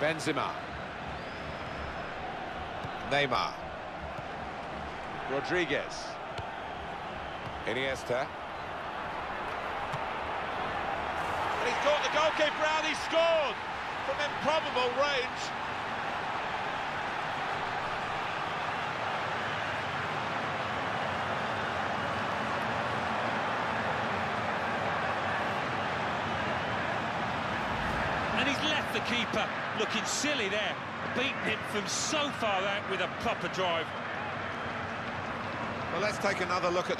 Benzema. Neymar. Rodriguez. Iniesta. And he's caught the goalkeeper out, he scored from improbable range. And he's left the keeper looking silly there, beating him from so far out with a proper drive. Well, let's take another look at